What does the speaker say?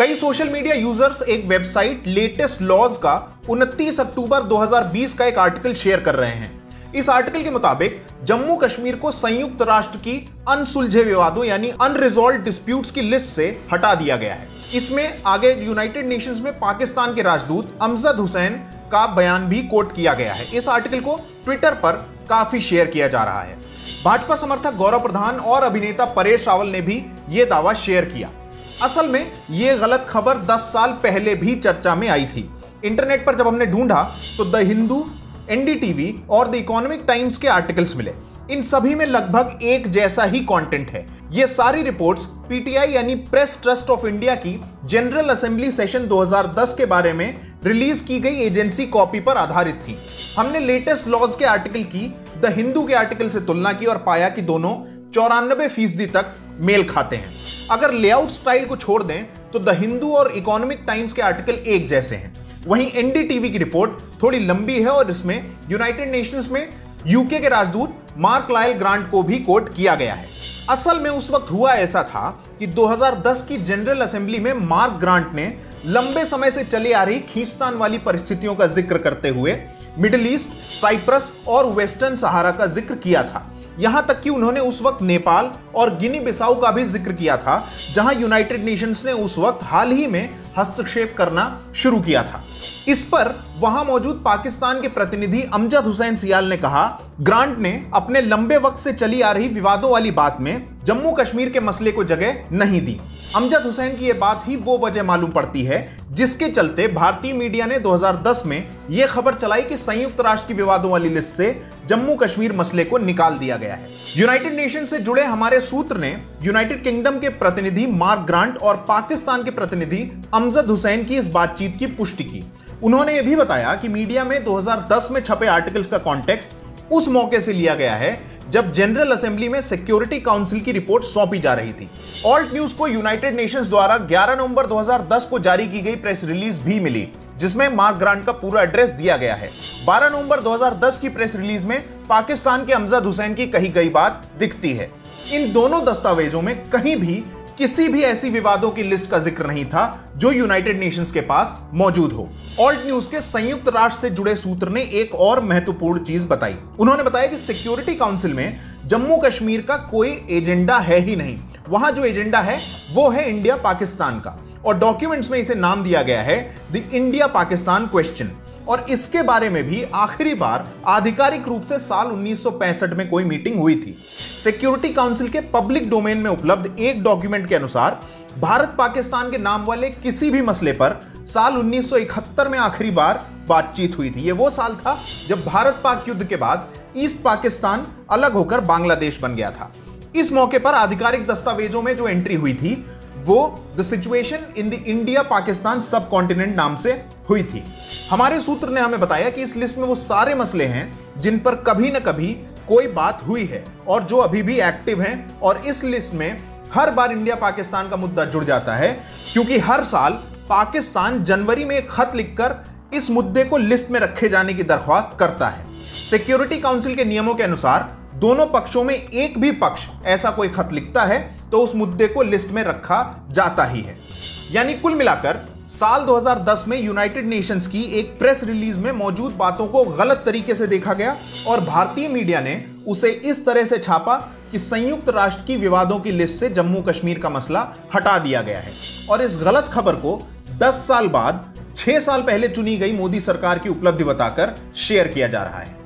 कई social media users एक website latest laws का 29 अक्टूबर 2020 का एक आर्टिकल शेयर कर रहे हैं। इस आर्टिकल के मुताबिक, जम्मू कश्मीर को संयुक्त राष्ट्र की अनसुलझे विवादों यानी अनरिजॉल्व डिस्प्यूट्स की लिस्ट से हटा दिया गया है। इसमें आगे यूनाइटेड नेशंस में पाकिस्तान के राजदूत अमजद हुसैन का बयान भी कोट किया गया है। इस आर्टिकल को ट्विटर पर काफ़ी शेयर किया जा रहा है। भाजपा समर्थक गौरव प्रधान और अभिनेता परेश रावल ने भी यह दावा शेयर किया। असल में यह गलत खबर 10 साल पहले भी चर्चा में आई थी। इंटरनेट पर जब हमने ढूंढा तो द हिंदू, एनडीटीवी और द इकोनॉमिक टाइम्स के आर्टिकल्स मिले। इन सभी में लगभग एक जैसा ही कंटेंट है। ये सारी रिपोर्ट्स पीटीआई यानी प्रेस ट्रस्ट ऑफ़ इंडिया की जनरल असेंबली सेशन 2010 के बारे में रिलीज़ की गई एजेंसी कॉपी पर आधारित थी। हमने लेटेस्ट लॉज के आर्टिकल की, द हिंदू के आर्टिकल से तुलना की और पाया कि दोनों चौरानबे फ़ीसदी तक मेल खाते हैं। अगर लेआउट स्टाइल को छोड़ दें तो द हिंदू और इकोनॉमिक टाइम्स के आर्टिकल एक जैसे हैं। वहीं एनडीटीवी की रिपोर्ट थोड़ी लंबी है और इसमें यूनाइटेड नेशंस में यूके के राजदूत मार्क लायल ग्रांट को भी कोट किया गया है। असल में उस वक्त हुआ ऐसा था कि 2010 की जनरल असेंबली में मार्क ग्रांट ने लंबे समय से चली आ रही खींचतान वाली परिस्थितियों का ज़िक्र करते हुए मिडिल ईस्ट, साइप्रस और वेस्टर्न सहारा का ज़िक्र किया था। यहाँ तक कि उन्होंने उस वक्त नेपाल और गिनी बिसाऊ का भी ज़िक्र किया था, जहाँ यूनाइटेड नेशंस ने उस वक्त हाल ही में हस्तक्षेप करना शुरू किया था। इस पर वहाँ मौजूद पाकिस्तान के प्रतिनिधि अमजद हुसैन सियाल ने कहा, ग्रांट ने अपने लंबे वक्त से चली आ रही विवादों वाली बात में जम्मू कश्मीर के मसले को जगह नहीं दी। अमजद हुसैन की यह बात ही वो वजह मालूम पड़ती है, जिसके चलते भारतीय मीडिया ने 2010 में यह खबर चलाई कि संयुक्त राष्ट्र की विवादों वाली लिस्ट से जम्मू कश्मीर मसले को निकाल दिया गया है। यूनाइटेड नेशन से जुड़े हमारे सूत्र ने यूनाइटेड किंगडम के प्रतिनिधि मार्क ग्रांट और पाकिस्तान के प्रतिनिधि अमजद हुसैन की इस बातचीत की पुष्टि की। उन्होंने यह भी बताया कि मीडिया में 2010 में छपे आर्टिकल्स का कॉन्टेक्स्ट उस मौके से लिया गया है जब जनरल असेंबली में सिक्योरिटी काउंसिल की रिपोर्ट सौंपी जा रही थी। ऑल्ट न्यूज़ को यूनाइटेड नेशंस द्वारा 11 नवंबर 2010 को जारी की गई प्रेस रिलीज़ भी मिली, जिसमें मार्क ग्रांट का पूरा एड्रेस दिया गया है। 12 नवंबर 2010 की प्रेस रिलीज़ में पाकिस्तान के अमजद हुसैन की कही गई बात दिखती है। इन दोनों दस्तावेजों में कहीं भी किसी भी ऐसी विवादों की लिस्ट का ज़िक्र नहीं था जो यूनाइटेड नेशंस के पास मौजूद हो। ऑल्ट न्यूज़ के संयुक्त राष्ट्र से जुड़े सूत्र ने एक और महत्वपूर्ण चीज़ बताई। उन्होंने बताया कि सिक्योरिटी काउंसिल में जम्मू कश्मीर का कोई एजेंडा है ही नहीं। वहाँ जो एजेंडा है, वो है इंडिया पाकिस्तान का। और डॉक्यूमेंट्स में इसे नाम दिया गया है द इंडिया पाकिस्तान क्वेश्चन और इसके बारे में भी आखिरी बार आधिकारिक रूप से साल 1965 में कोई मीटिंग हुई थी। सिक्योरिटी काउंसिल के पब्लिक डोमेन में उपलब्ध एक डॉक्यूमेंट के अनुसार भारत पाकिस्तान के नाम वाले किसी भी मसले पर साल 1971 में आखिरी बार बातचीत हुई थी। यह वो साल था जब भारत पाक युद्ध के बाद ईस्ट पाकिस्तान अलग होकर बांग्लादेश बन गया था। इस मौके पर आधिकारिक दस्तावेजों में जो एंट्री हुई थी वो the situation in the India Pakistan subcontinent नाम से हुई थी। हमारे सूत्र ने हमें बताया कि इस लिस्ट में वो सारे मसले हैं जिन पर कभी न कभी कोई बात हुई है और जो अभी भी एक्टिव हैं और इस लिस्ट में हर बार इंडिया पाकिस्तान का मुद्दा जुड़ जाता है, क्योंकि हर साल पाकिस्तान जनवरी में एक खत लिखकर इस मुद्दे को लिस्ट में रखे जाने की दरख्वास्त करता है। सिक्योरिटी काउंसिल के नियमों के अनुसार दोनों पक्षों में एक भी पक्ष ऐसा कोई खत लिखता है तो उस मुद्दे को लिस्ट में रखा जाता ही है। यानी कुल मिलाकर, साल 2010 में यूनाइटेड नेशंस की एक प्रेस रिलीज़ में मौजूद बातों को गलत तरीके से देखा गया और भारतीय मीडिया ने उसे इस तरह से छापा कि संयुक्त राष्ट्र की विवादों की लिस्ट से जम्मू कश्मीर का मसला हटा दिया गया है। और इस गलत खबर को 10 साल बाद 6 साल पहले चुनी गई मोदी सरकार की उपलब्धि बताकर शेयर किया जा रहा है।